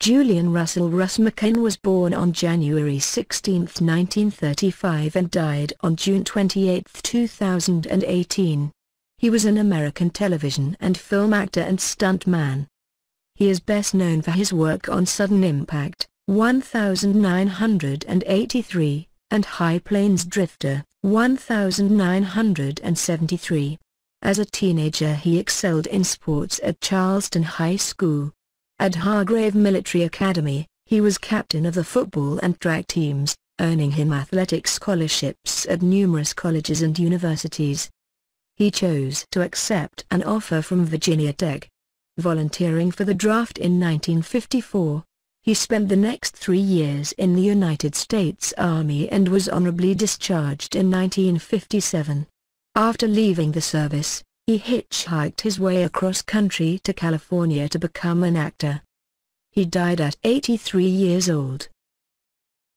Julian Russell Russ McCubbin was born on January 16, 1935 and died on June 28, 2018. He was an American television and film actor and stuntman. He is best known for his work on Sudden Impact, 1983, and High Plains Drifter, 1973. As a teenager he excelled in sports at Charleston High School. At Hargrave Military Academy, he was captain of the football and track teams, earning him athletic scholarships at numerous colleges and universities. He chose to accept an offer from Virginia Tech. Volunteering for the draft in 1954, he spent the next three years in the United States Army and was honorably discharged in 1957. After leaving the service, he hitchhiked his way across country to California to become an actor. He died at 83 years old.